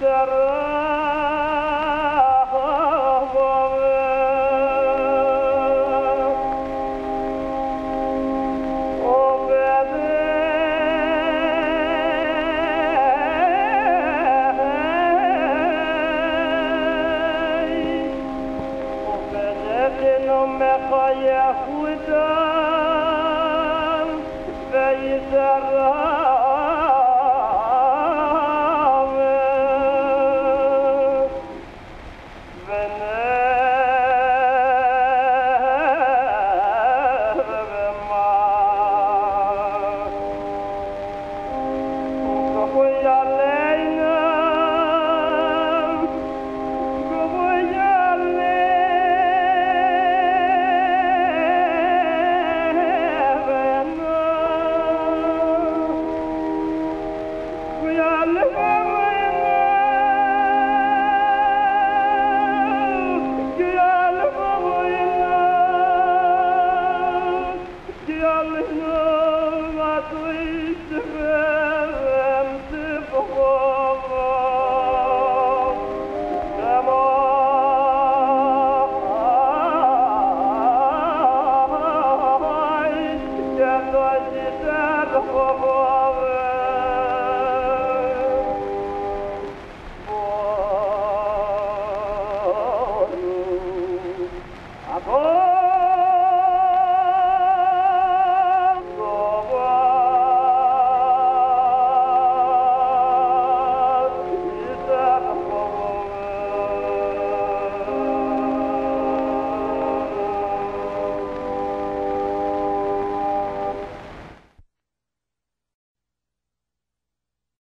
Sarah. Oh! Oh, oh.